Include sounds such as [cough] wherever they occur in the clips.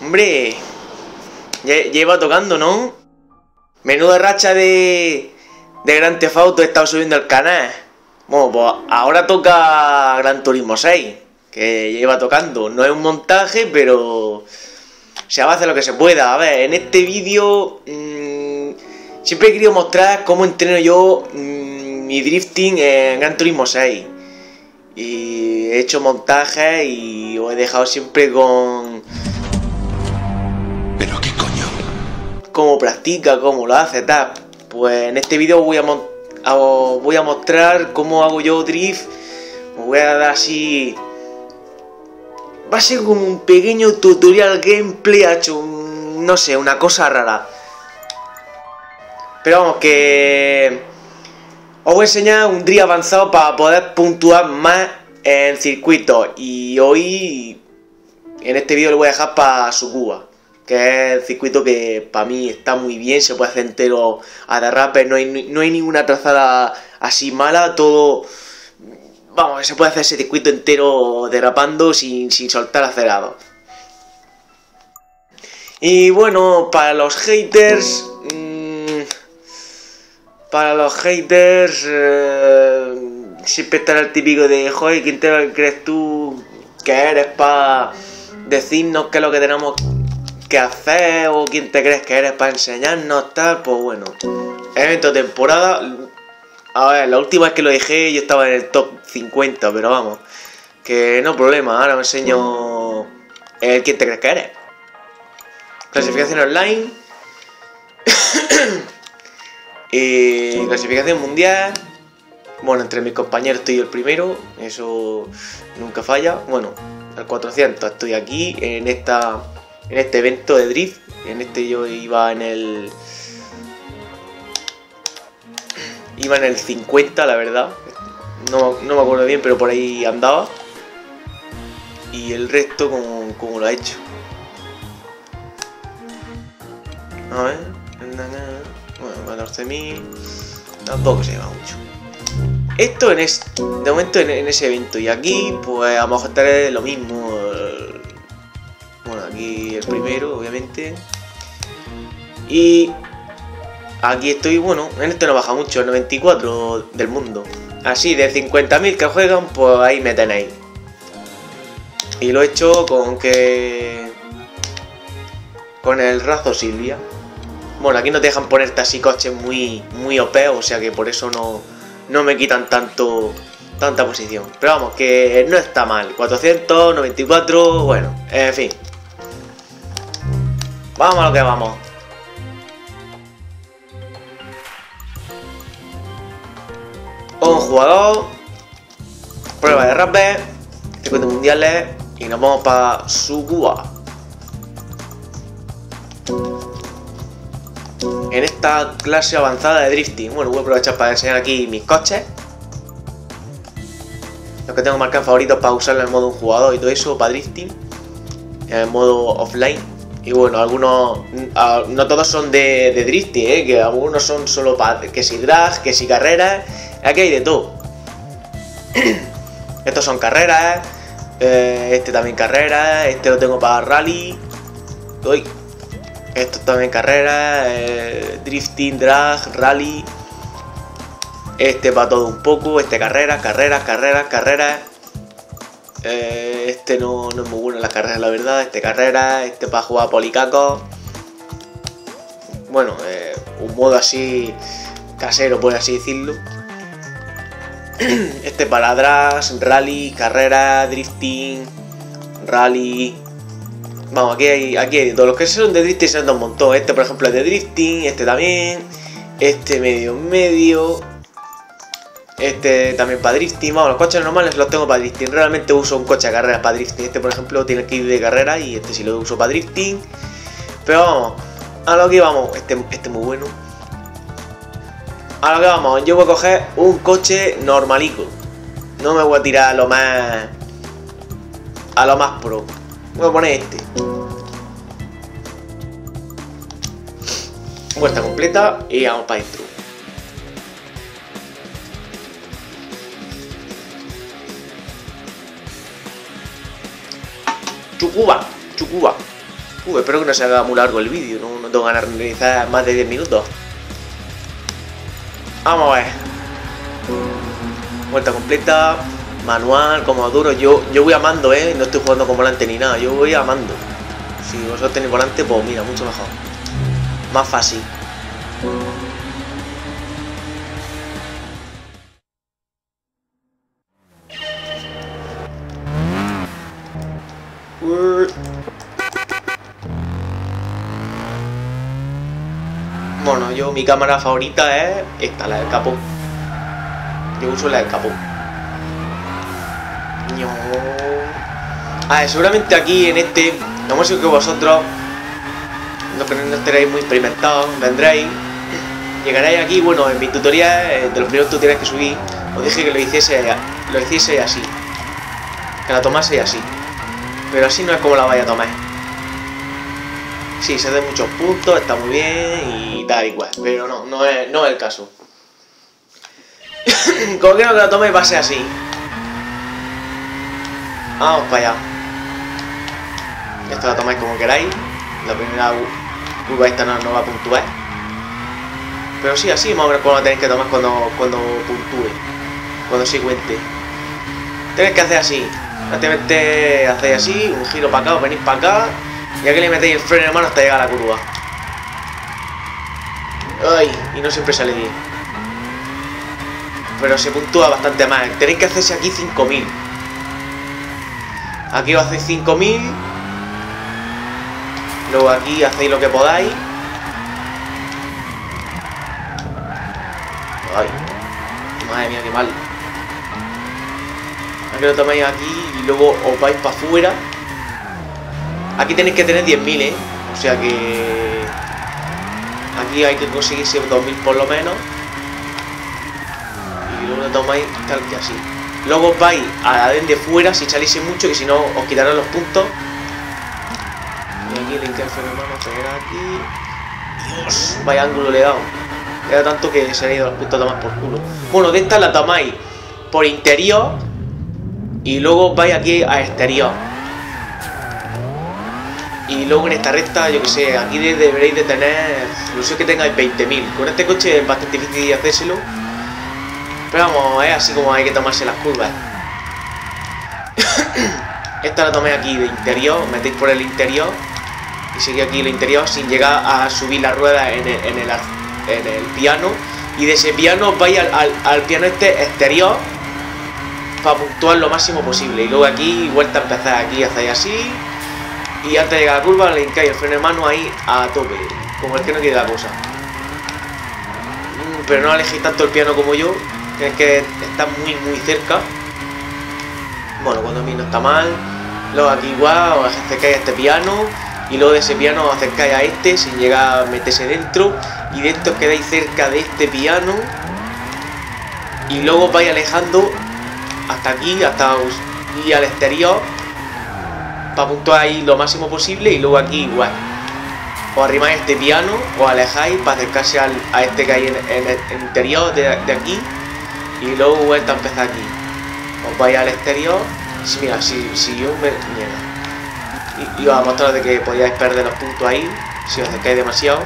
Hombre, ya, lleva tocando, ¿no? Menuda racha de, de Gran Theft Auto he estado subiendo al canal. Bueno, pues ahora toca Gran Turismo 6, que lleva tocando. No es un montaje, pero se va a hacer lo que se pueda. A ver, en este vídeo mmm, siempre he querido mostrar cómo entreno yo mmm, mi drifting en Gran Turismo 6. Y he hecho montajes y os he dejado siempre con cómo practica, cómo lo hace, tal. Pues en este vídeo voy a, voy a mostrar cómo hago yo drift. Me voy a dar así... Va a ser como un pequeño tutorial gameplay hecho, no sé, una cosa rara. Pero vamos, que... Os voy a enseñar un drift avanzado para poder puntuar más en circuitos. Y hoy, en este vídeo, lo voy a dejar para su Cuba que es el circuito que para mí está muy bien, se puede hacer entero a derrape, no hay, no hay ninguna trazada así mala, todo... Vamos, se puede hacer ese circuito entero derrapando sin, sin soltar acelerado. Y bueno, para los haters... Mmm, para los haters... Eh, siempre estará el típico de, joder, ¿quién te crees tú que eres para decirnos qué es lo que tenemos qué hacer o quién te crees que eres para enseñarnos tal, pues bueno. Evento temporada. A ver, la última vez que lo dije yo estaba en el top 50, pero vamos. Que no problema, ahora me enseño el quién te crees que eres. Clasificación online. [coughs] y clasificación mundial. Bueno, entre mis compañeros estoy el primero, eso nunca falla. Bueno, al 400 estoy aquí en esta en este evento de drift. En este yo iba en el. Iba en el 50, la verdad. No, me acuerdo bien, pero por ahí andaba. Y el resto, como, como lo ha hecho. A ver. Bueno, 14.000. Tampoco se lleva mucho. Esto en es, de momento en, ese evento. Y aquí, pues a lo mejor lo mismo el primero, obviamente. Y aquí estoy, bueno, en este no baja mucho, el 94 del mundo. Así, de 50.000 que juegan, pues ahí me tenéis. Y lo he hecho con que... Con el razo Silvia. Bueno, aquí no te dejan ponerte así coches muy, muy OP, o sea que por eso no, no me quitan tanto tanta posición. Pero vamos, que no está mal. 494, bueno, en fin. Vamos a lo que vamos. Un jugador. Prueba de rapper. Circuitos mundiales. Y nos vamos para Suguba. En esta clase avanzada de drifting. Bueno, voy a aprovechar para enseñar aquí mis coches. Los que tengo marcados favoritos para usarlo en el modo un jugador y todo eso, para drifting. En el modo offline. Y bueno, algunos, no todos son de, de drifting, ¿eh? que algunos son solo para que si drag, que si carreras, aquí hay de todo. [coughs] Estos son carreras, eh, este también carreras, este lo tengo para rally, Uy. esto también carreras, eh, drifting, drag, rally, este para todo un poco, este carreras, carreras, carreras, carreras. Eh, este no, no, es muy bueno en las carreras, la verdad. Este carrera, este para jugar policaco. Bueno, eh, un modo así casero, por así decirlo. [clears throat] Este para drags, rally, carrera, drifting, rally. Vamos, aquí hay, aquí hay todos los que son de drifting son un montón. Este, por ejemplo, es de drifting, este también. Este medio medio. Este también para drifting, vamos, los coches normales los tengo para drifting. Realmente uso un coche de carrera para drifting. Este, por ejemplo, tiene que ir de carrera y este sí lo uso para drifting. Pero vamos, a lo que vamos. Este, este muy bueno. A lo que vamos, yo voy a coger un coche normalico. No me voy a tirar a lo más. a lo más pro. Voy a poner este. Vuelta completa y vamos para adentro. Chucuba, Chucuba. Espero que no se haga muy largo el vídeo, no, no tengo ganas de realizar más de 10 minutos. Vamos a ver. Vuelta completa, manual, como duro. Yo, yo voy amando, ¿eh? No estoy jugando con volante ni nada, yo voy amando. Si vosotros tenéis volante, pues mira, mucho mejor. Más fácil. Bueno, yo mi cámara favorita es esta, la del capó. Yo uso la del capó. No. Ah, seguramente aquí en este, no hemos que vosotros, que no estaréis muy experimentados, vendréis, llegaréis aquí, bueno, en mi tutorial, eh, de los primeros tutoriales que subí, os dije que lo hiciese, lo hiciese así. Que la tomase así. Pero así no es como la vaya a tomar. Sí, se da muchos puntos, está muy bien y tal igual. Pero no, no es, no es el caso. [coughs] como quiero que la toméis va a ser así. Vamos para allá. Esto la tomáis como queráis. La primera curva esta no, no va a puntuar. Pero sí, así más o menos como la tenéis que tomar cuando, cuando puntúe. Cuando se cuente. Tenéis que hacer así. Prácticamente hacéis así, un giro para acá, os venís para acá. Y aquí le metéis el freno en mano hasta llegar a la curva. Ay, y no siempre sale bien. Pero se puntúa bastante más. Tenéis que hacerse aquí 5000. Aquí os hacéis 5000. Luego aquí hacéis lo que podáis. Ay, madre mía, qué mal. Aquí lo tomáis aquí y luego os vais para afuera. Aquí tenéis que tener 10.000, ¿eh? O sea que... Aquí hay que conseguirse 2.000 por lo menos. Y luego lo tomáis tal que así. Luego os vais a la de fuera si salís mucho, que si no os quitarán los puntos. Y aquí el interferón hermano, a aquí. Dios, vaya ángulo le he dado. Le he dado tanto que se han ido los puntos a tomar por culo. Bueno, de esta la tomáis por interior y luego vais aquí a exterior. Y luego en esta recta, yo que sé, aquí deberéis de tener, no sé que tengáis 20.000. Con este coche es bastante difícil hacérselo. Pero vamos, es así como hay que tomarse las curvas. [coughs] esta la tomé aquí de interior, metéis por el interior y seguís aquí el interior sin llegar a subir la rueda en el, piano. Y de ese piano vais al piano este exterior para puntuar lo máximo posible. Y luego aquí, vuelta a empezar aquí, hacéis así. Y antes de llegar a la curva, le hincáis el freno de mano ahí a tope. Como el que no quiere la cosa. Mm, pero no alejéis tanto el piano como yo. Tienes que estar muy, muy cerca. Bueno, cuando a mí no está mal. Luego aquí igual, os acercáis a este piano. Y luego de ese piano os acercáis a este sin llegar a meterse dentro. Y dentro os quedáis cerca de este piano. Y luego vais alejando hasta aquí, hasta y al exterior para puntuar ahí lo máximo posible y luego aquí igual o arrimáis este piano o alejáis para acercarse al, a este que hay en, el interior de, aquí y luego vuelta a empezar aquí. Os vais al exterior si, mira, si, si yo me y, y, os a mostrar de que podíais perder los puntos ahí si os acercáis demasiado.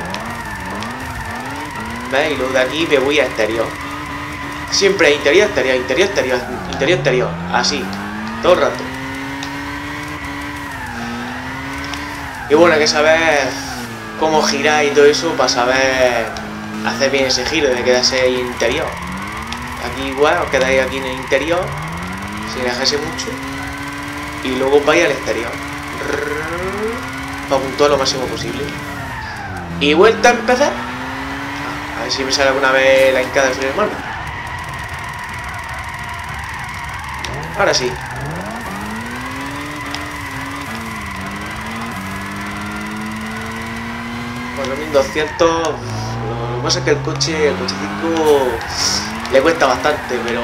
¿Veis? y luego de aquí me voy a exterior Siempre interior, exterior, interior, exterior, interior, exterior. Así. Todo el rato. Y bueno, hay que saber cómo girar y todo eso para saber hacer bien ese giro de quedarse ahí interior. Aquí igual, os quedáis aquí en el interior, sin alejarse mucho. Y luego vais al exterior. Para puntuar lo máximo posible. Y vuelta a empezar. A ver si me sale alguna vez la hincada de freno hermano. Ahora sí. 4200 Lo que pasa es que el coche, el coche 5 le cuesta bastante, pero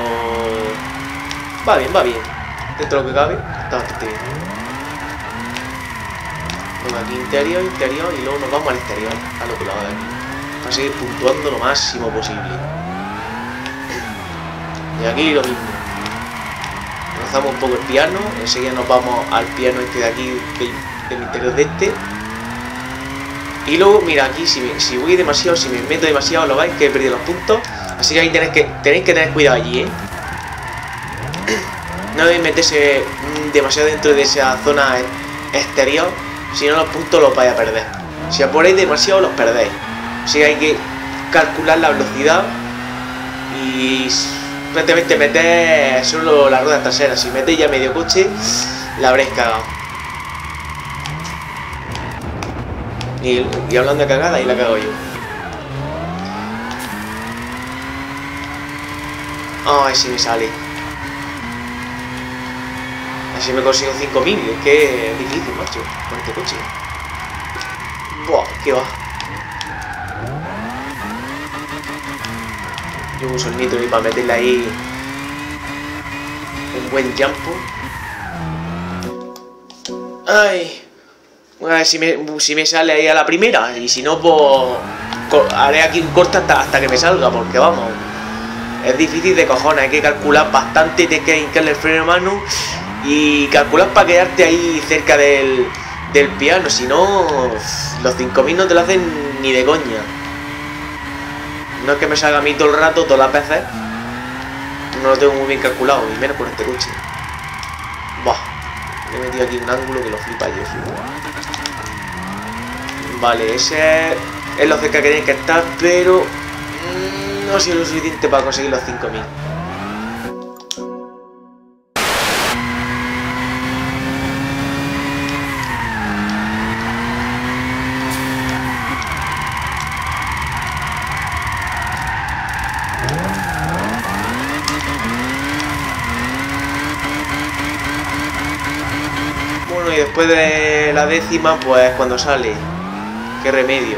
va bien, va bien. Dentro de lo que cabe, está bastante bien. Bueno, aquí interior, interior y luego nos vamos al exterior, al otro lado de aquí. Para seguir puntuando lo máximo posible. Y aquí lo mismo un poco el piano, enseguida nos vamos al piano este de aquí, del, interior de este, Y luego, mira, aquí si, si voy demasiado, si me meto demasiado, lo vais que he perdido los puntos. Así que ahí tenéis que, tenéis que tener cuidado allí, ¿eh? No debéis meterse mm, demasiado dentro de esa zona exterior, si no los puntos los vais a perder. Si apuráis demasiado, los perdéis. Así que hay que calcular la velocidad y prácticamente meter solo la rueda trasera. Si metéis ya medio coche, la habréis cagado. Y, y hablando de cagada, ahí la cago yo. Ay, si me sale. Así me consigo 5000, es que es difícil, macho, con este coche. Buah, qué va. Yo uso el nitro y para meterle ahí un buen jumpo. Ay. A ver si me, si me sale ahí a la primera. Y si no, pues haré aquí un corte hasta, hasta que me salga, porque vamos. Es difícil de cojones, hay que calcular bastante, tienes que hincarle el freno de mano y calcular para quedarte ahí cerca del, del piano, si no, los 5000 no te lo hacen ni de coña. No es que me salga a mí todo el rato, todas las veces. No lo tengo muy bien calculado, y menos con este coche. Buah, he metido aquí un ángulo que lo flipa yo. Vale, ese es lo cerca que tiene que estar, pero no ha sido lo suficiente para conseguir los 5000. Y después de la décima, pues cuando sale. Qué remedio.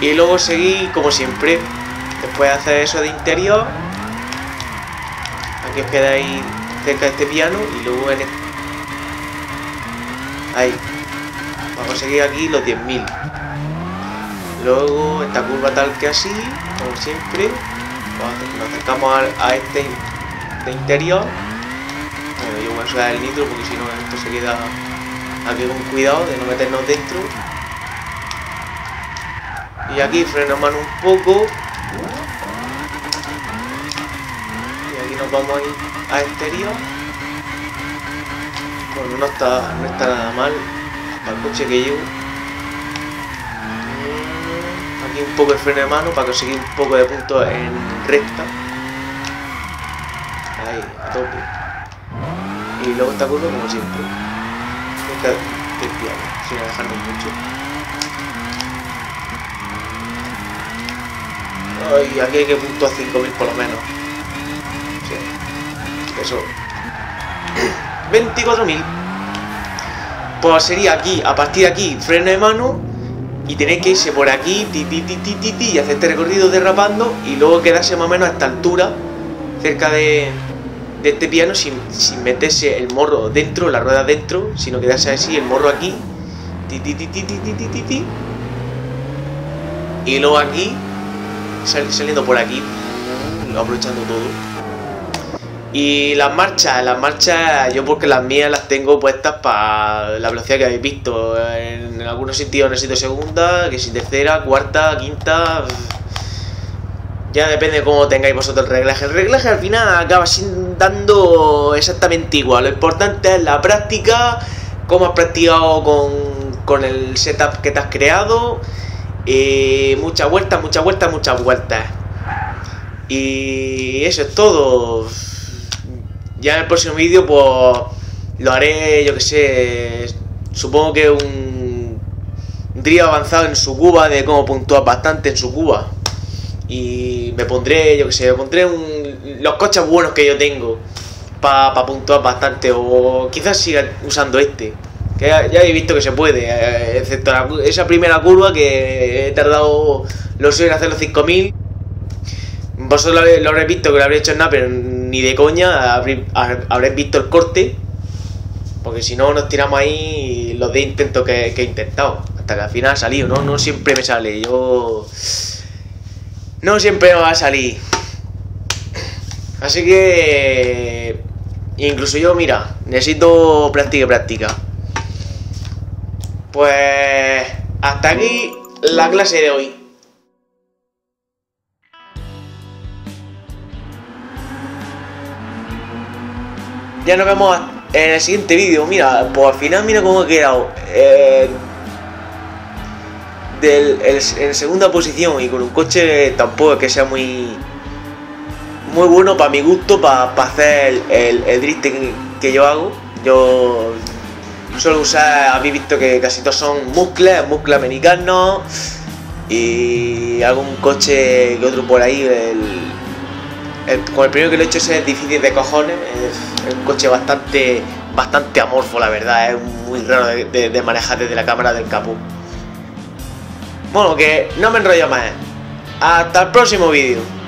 Y luego seguí como siempre. Después de hacer eso de interior. Aquí os quedáis cerca de este piano y luego en este... Ahí. Para conseguir aquí los 10.000. Luego esta curva tal que así, como siempre. Nos acercamos a, a este de interior. Usar el nitro porque si no esto se queda aquí con cuidado de no meternos dentro. Y aquí freno mano un poco. Y aquí nos vamos a ir a exterior. Bueno, no está, no está nada mal para el coche que llevo. Aquí un poco de freno de mano para conseguir un poco de puntos en recta. Ahí, a tope. Y luego esta curva como siempre. Sin alejarnos mucho. Ay, aquí hay que puntuar 5.000 por lo menos. Sí. Eso. [clears throat] 24.000. Pues sería aquí, a partir de aquí, freno de mano. Y tenéis que irse por aquí, ti, ti, ti, y hacer este recorrido derrapando. Y luego quedarse más o menos a esta altura, cerca de, de este piano sin, sin meterse el morro dentro, la rueda dentro, sino quedarse así, el morro aquí. Ti, y luego aquí, saliendo por aquí, mm, aprovechando todo. Y las marchas, las marchas, yo porque las mías las tengo puestas para la velocidad que habéis visto. En algunos sitios necesito segunda, que si tercera, cuarta, quinta. Ya depende de cómo tengáis vosotros el reglaje. El reglaje al final acaba dando exactamente igual. Lo importante es la práctica, cómo has practicado con, con el setup que te has creado. Eh, muchas vueltas, muchas vueltas, muchas vueltas. Y eso es todo. Ya en el próximo vídeo, pues lo haré, yo que sé, supongo que un día avanzado en su cuba de cómo puntuar bastante en su cuba. Y me pondré, yo que sé, me pondré un, los coches buenos que yo tengo para pa puntuar bastante. O quizás siga usando este. Que ya, ya habéis visto que se puede, eh, excepto esa primera curva que he tardado lo sé en hacer los 5000. Vosotros lo, lo habréis visto que lo habréis hecho en nada, pero ni de coña habréis, habréis visto el corte. Porque si no, nos tiramos ahí los de intento que, que, he intentado. Hasta que al final ha salido, ¿no? No siempre me sale. Yo. No siempre va a salir. Así que. Incluso yo, mira, necesito práctica y práctica. Pues. hasta aquí la clase de hoy. Ya nos vemos en el siguiente vídeo. Mira, pues al final mira cómo he quedado. Eh, en segunda posición y con un coche tampoco que sea muy muy bueno para mi gusto para hacer el, el, drift que, yo hago. Yo suelo usar, habéis visto que casi todos son muscles, muscles americanos y algún coche que otro por ahí. El, con el primero que lo he hecho es difícil de cojones, es, un coche bastante bastante amorfo la verdad, es muy raro de manejar desde la cámara del capó. Bueno, que no me enrollo más. Hasta el próximo vídeo.